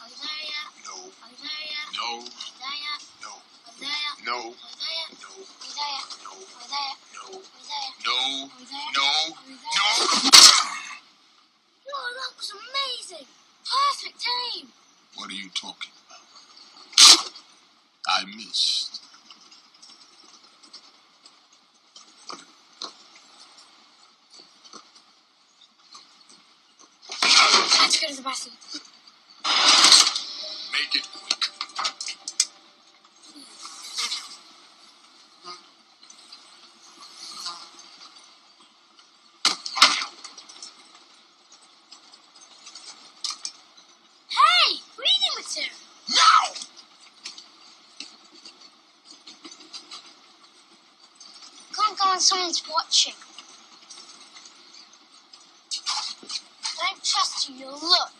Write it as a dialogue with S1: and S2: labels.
S1: No.
S2: No. No. No. No. No. No. No. I missed.
S1: answer.
S2: No!
S1: Can't go on someone's watching. I don't trust you, you'll look.